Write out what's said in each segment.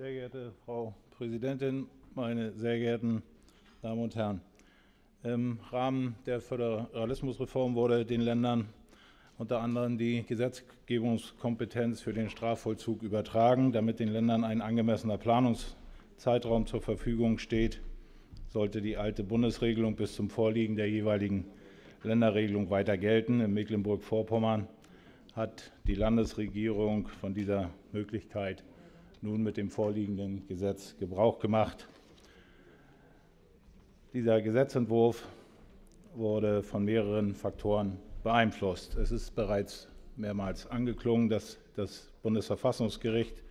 Sehr geehrte Frau Präsidentin, meine sehr geehrten Damen und Herren! Im Rahmen der Föderalismusreform wurde den Ländern unter anderem die Gesetzgebungskompetenz für den Strafvollzug übertragen. Damit den Ländern ein angemessener Planungszeitraum zur Verfügung steht, sollte die alte Bundesregelung bis zum Vorliegen der jeweiligen Länderregelung weiter gelten. In Mecklenburg-Vorpommern hat die Landesregierung von dieser Möglichkeit nun mit dem vorliegenden Gesetz Gebrauch gemacht. Dieser Gesetzentwurf wurde von mehreren Faktoren beeinflusst. Es ist bereits mehrmals angeklungen, dass das Bundesverfassungsgericht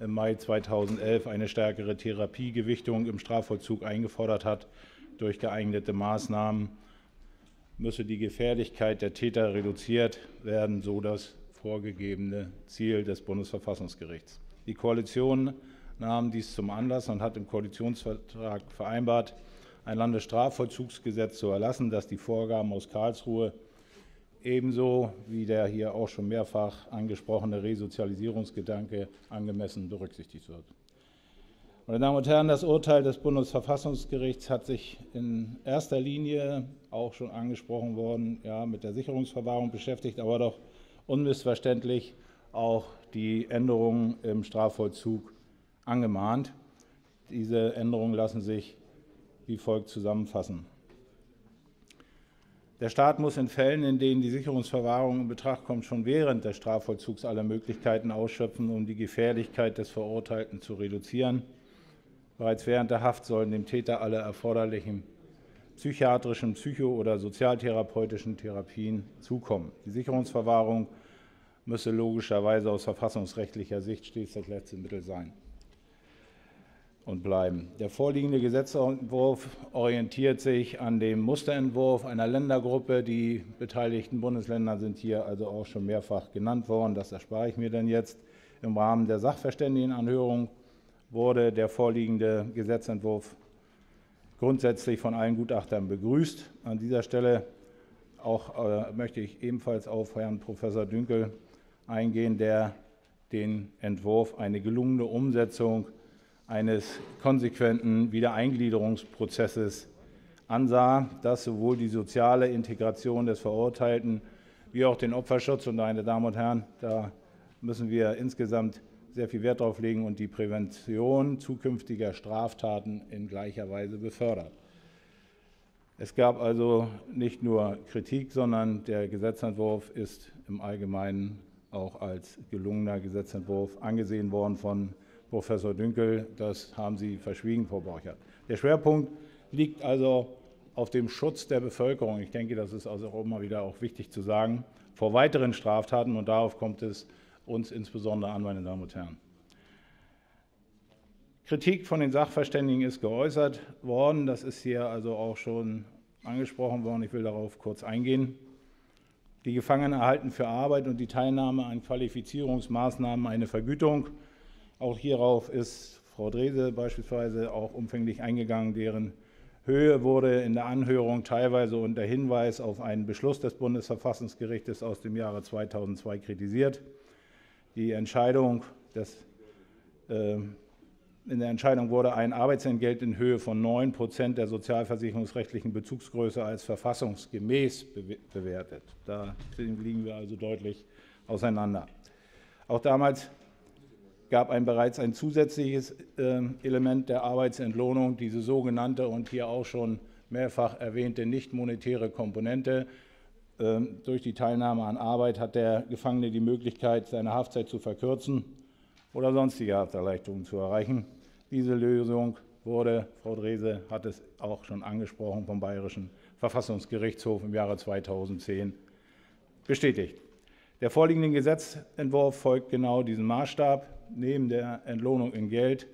im Mai 2011 eine stärkere Therapiegewichtung im Strafvollzug eingefordert hat. Durch geeignete Maßnahmen müsse die Gefährlichkeit der Täter reduziert werden, so das vorgegebene Ziel des Bundesverfassungsgerichts. Die Koalition nahm dies zum Anlass und hat im Koalitionsvertrag vereinbart, ein Landesstrafvollzugsgesetz zu erlassen, das die Vorgaben aus Karlsruhe ebenso wie der hier auch schon mehrfach angesprochene Resozialisierungsgedanke angemessen berücksichtigt wird. Meine Damen und Herren, das Urteil des Bundesverfassungsgerichts hat sich in erster Linie auch schon angesprochen worden, ja, mit der Sicherungsverwahrung beschäftigt, aber doch unmissverständlich auch die Änderungen im Strafvollzug angemahnt. Diese Änderungen lassen sich wie folgt zusammenfassen. Der Staat muss in Fällen, in denen die Sicherungsverwahrung in Betracht kommt, schon während des Strafvollzugs alle Möglichkeiten ausschöpfen, um die Gefährlichkeit des Verurteilten zu reduzieren. Bereits während der Haft sollen dem Täter alle erforderlichen psychiatrischen, psycho- oder sozialtherapeutischen Therapien zukommen. Die Sicherungsverwahrung müsse logischerweise aus verfassungsrechtlicher Sicht stets das letzte Mittel sein und bleiben. Der vorliegende Gesetzentwurf orientiert sich an dem Musterentwurf einer Ländergruppe. Die beteiligten Bundesländer sind hier also auch schon mehrfach genannt worden. Das erspare ich mir dann jetzt. Im Rahmen der Sachverständigenanhörung wurde der vorliegende Gesetzentwurf grundsätzlich von allen Gutachtern begrüßt. An dieser Stelle auch, äh, möchte ich ebenfalls auf Herrn Professor Dünkel eingehen, der den Entwurf eine gelungene Umsetzung eines konsequenten Wiedereingliederungsprozesses ansah, das sowohl die soziale Integration des Verurteilten wie auch den Opferschutz, und meine Damen und Herren, da müssen wir insgesamt sehr viel Wert darauf legen und die Prävention zukünftiger Straftaten in gleicher Weise befördert. Es gab also nicht nur Kritik, sondern der Gesetzentwurf ist im Allgemeinen auch als gelungener Gesetzentwurf angesehen worden von Professor Dünkel. Das haben Sie verschwiegen, Frau Borchert. Der Schwerpunkt liegt also auf dem Schutz der Bevölkerung. Ich denke, das ist also auch immer wieder auch wichtig zu sagen, vor weiteren Straftaten. Und darauf kommt es uns insbesondere an, meine Damen und Herren. Kritik von den Sachverständigen ist geäußert worden. Das ist hier also auch schon angesprochen worden. Ich will darauf kurz eingehen. Die Gefangenen erhalten für Arbeit und die Teilnahme an Qualifizierungsmaßnahmen eine Vergütung. Auch hierauf ist Frau Drese beispielsweise auch umfänglich eingegangen, deren Höhe wurde in der Anhörung teilweise unter Hinweis auf einen Beschluss des Bundesverfassungsgerichtes aus dem Jahre 2002 kritisiert. Die Entscheidung des, äh, in der Entscheidung wurde ein Arbeitsentgelt in Höhe von 9 Prozent der sozialversicherungsrechtlichen Bezugsgröße als verfassungsgemäß bewertet. Da liegen wir also deutlich auseinander. Auch damals gab ein bereits ein zusätzliches ähm, Element der Arbeitsentlohnung, diese sogenannte und hier auch schon mehrfach erwähnte nicht monetäre Komponente. Ähm, durch die Teilnahme an Arbeit hat der Gefangene die Möglichkeit, seine Haftzeit zu verkürzen oder sonstige Hafterleichterungen zu erreichen. Diese Lösung wurde, Frau Drese hat es auch schon angesprochen, vom Bayerischen Verfassungsgerichtshof im Jahre 2010 bestätigt. Der vorliegende Gesetzentwurf folgt genau diesem Maßstab. Neben der Entlohnung in Geld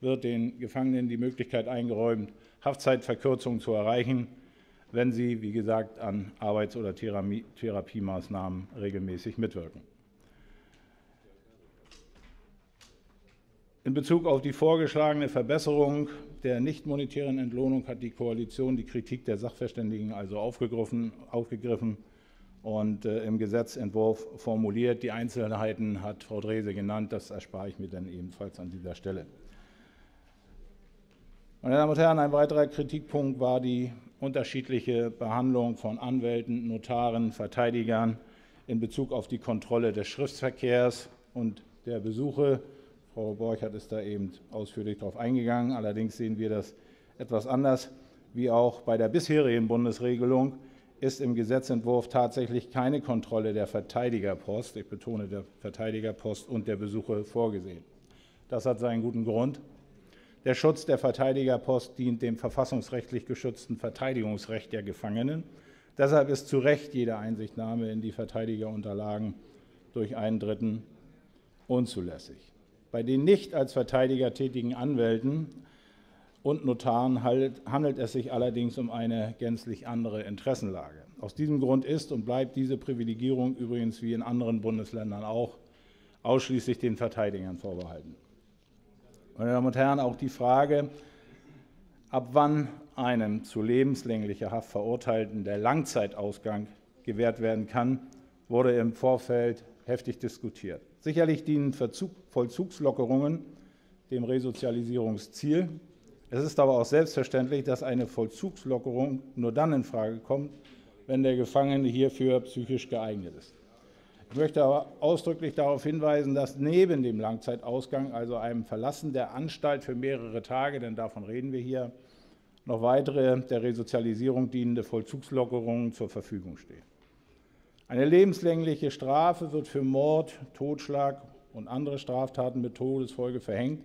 wird den Gefangenen die Möglichkeit eingeräumt, Haftzeitverkürzungen zu erreichen, wenn sie, wie gesagt, an Arbeits- oder Therapiemaßnahmen regelmäßig mitwirken. In Bezug auf die vorgeschlagene Verbesserung der nicht monetären Entlohnung hat die Koalition die Kritik der Sachverständigen also aufgegriffen, aufgegriffen und äh, im Gesetzentwurf formuliert. Die Einzelheiten hat Frau Drese genannt, das erspare ich mir dann ebenfalls an dieser Stelle. Meine Damen und Herren, ein weiterer Kritikpunkt war die unterschiedliche Behandlung von Anwälten, Notaren, Verteidigern in Bezug auf die Kontrolle des Schriftverkehrs und der Besuche. Frau Borchert ist da eben ausführlich darauf eingegangen. Allerdings sehen wir das etwas anders, wie auch bei der bisherigen Bundesregelung ist im Gesetzentwurf tatsächlich keine Kontrolle der Verteidigerpost, ich betone der Verteidigerpost und der Besuche vorgesehen. Das hat seinen guten Grund. Der Schutz der Verteidigerpost dient dem verfassungsrechtlich geschützten Verteidigungsrecht der Gefangenen. Deshalb ist zu Recht jede Einsichtnahme in die Verteidigerunterlagen durch einen Dritten unzulässig. Bei den nicht als Verteidiger tätigen Anwälten und Notaren handelt es sich allerdings um eine gänzlich andere Interessenlage. Aus diesem Grund ist und bleibt diese Privilegierung übrigens wie in anderen Bundesländern auch ausschließlich den Verteidigern vorbehalten. Meine Damen und Herren, auch die Frage, ab wann einem zu lebenslänglicher Haft Verurteilten der Langzeitausgang gewährt werden kann, wurde im Vorfeld heftig diskutiert. Sicherlich dienen Vollzugslockerungen dem Resozialisierungsziel, es ist aber auch selbstverständlich, dass eine Vollzugslockerung nur dann in Frage kommt, wenn der Gefangene hierfür psychisch geeignet ist. Ich möchte aber ausdrücklich darauf hinweisen, dass neben dem Langzeitausgang, also einem Verlassen der Anstalt für mehrere Tage, denn davon reden wir hier, noch weitere der Resozialisierung dienende Vollzugslockerungen zur Verfügung stehen. Eine lebenslängliche Strafe wird für Mord, Totschlag und andere Straftaten mit Todesfolge verhängt.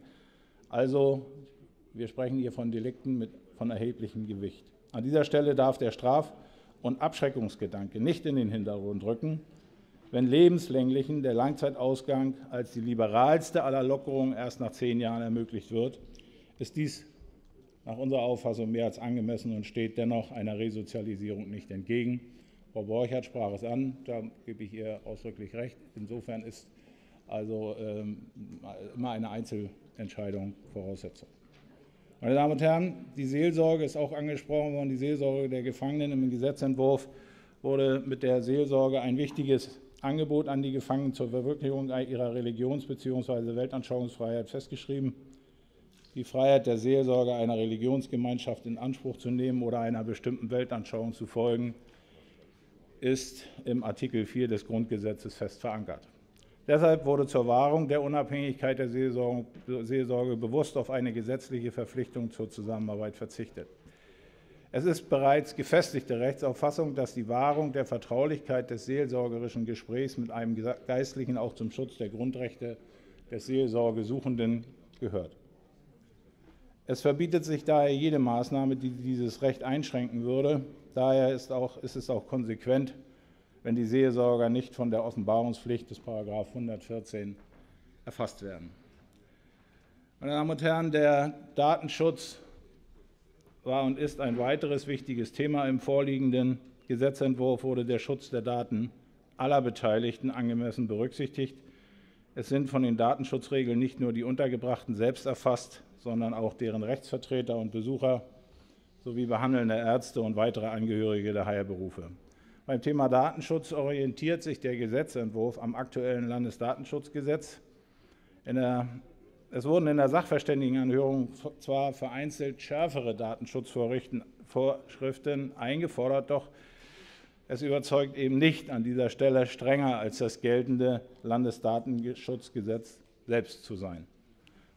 Also wir sprechen hier von Delikten mit, von erheblichem Gewicht. An dieser Stelle darf der Straf- und Abschreckungsgedanke nicht in den Hintergrund rücken, wenn lebenslänglichen der Langzeitausgang als die liberalste aller Lockerungen erst nach zehn Jahren ermöglicht wird, ist dies nach unserer Auffassung mehr als angemessen und steht dennoch einer Resozialisierung nicht entgegen. Frau Borchert sprach es an, da gebe ich ihr ausdrücklich recht. Insofern ist also ähm, immer eine Einzelentscheidung Voraussetzung. Meine Damen und Herren, die Seelsorge ist auch angesprochen worden. Die Seelsorge der Gefangenen im Gesetzentwurf wurde mit der Seelsorge ein wichtiges Angebot an die Gefangenen zur Verwirklichung ihrer Religions- bzw. Weltanschauungsfreiheit festgeschrieben. Die Freiheit der Seelsorge einer Religionsgemeinschaft in Anspruch zu nehmen oder einer bestimmten Weltanschauung zu folgen, ist im Artikel 4 des Grundgesetzes fest verankert. Deshalb wurde zur Wahrung der Unabhängigkeit der Seelsorge bewusst auf eine gesetzliche Verpflichtung zur Zusammenarbeit verzichtet. Es ist bereits gefestigte Rechtsauffassung, dass die Wahrung der Vertraulichkeit des seelsorgerischen Gesprächs mit einem Geistlichen auch zum Schutz der Grundrechte des Seelsorgesuchenden gehört. Es verbietet sich daher jede Maßnahme, die dieses Recht einschränken würde. Daher ist, auch, ist es auch konsequent, wenn die Seelsorger nicht von der Offenbarungspflicht des 114 erfasst werden. Meine Damen und Herren, der Datenschutz war und ist ein weiteres wichtiges Thema. Im vorliegenden Gesetzentwurf wurde der Schutz der Daten aller Beteiligten angemessen berücksichtigt. Es sind von den Datenschutzregeln nicht nur die Untergebrachten selbst erfasst, sondern auch deren Rechtsvertreter und Besucher sowie behandelnde Ärzte und weitere Angehörige der Heilberufe. Beim Thema Datenschutz orientiert sich der Gesetzentwurf am aktuellen Landesdatenschutzgesetz. Der, es wurden in der Sachverständigenanhörung zwar vereinzelt schärfere Datenschutzvorschriften eingefordert, doch es überzeugt eben nicht an dieser Stelle strenger als das geltende Landesdatenschutzgesetz selbst zu sein.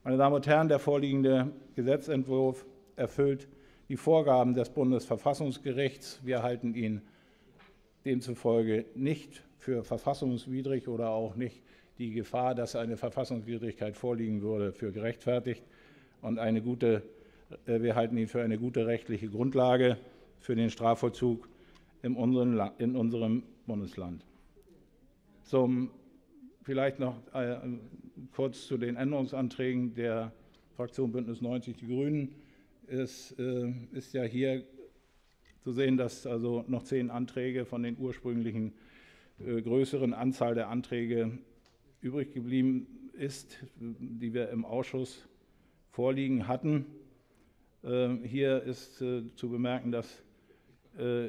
Meine Damen und Herren, der vorliegende Gesetzentwurf erfüllt die Vorgaben des Bundesverfassungsgerichts. Wir halten ihn demzufolge nicht für verfassungswidrig oder auch nicht die Gefahr, dass eine Verfassungswidrigkeit vorliegen würde, für gerechtfertigt. Und eine gute, äh, wir halten ihn für eine gute rechtliche Grundlage für den Strafvollzug in unserem, Bundesland. Zum, vielleicht noch äh, kurz zu den Änderungsanträgen der Fraktion Bündnis 90 Die Grünen. Es äh, ist ja hier zu sehen, dass also noch zehn Anträge von den ursprünglichen äh, größeren Anzahl der Anträge übrig geblieben ist, die wir im Ausschuss vorliegen hatten. Äh, hier ist äh, zu bemerken, dass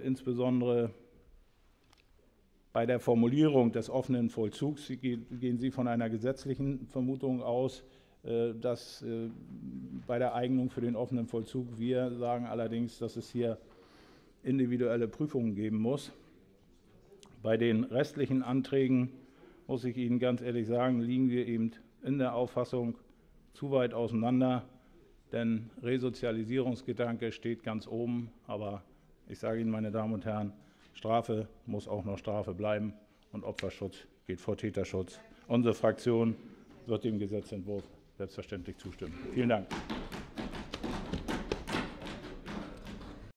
insbesondere Bei der Formulierung des offenen Vollzugs gehen Sie von einer gesetzlichen Vermutung aus, äh, dass äh, bei der Eignung für den offenen Vollzug, wir sagen allerdings, dass es hier individuelle Prüfungen geben muss. Bei den restlichen Anträgen muss ich Ihnen ganz ehrlich sagen, liegen wir eben in der Auffassung zu weit auseinander, denn Resozialisierungsgedanke steht ganz oben. Aber ich sage Ihnen, meine Damen und Herren, Strafe muss auch noch Strafe bleiben und Opferschutz geht vor Täterschutz. Unsere Fraktion wird dem Gesetzentwurf selbstverständlich zustimmen. Vielen Dank.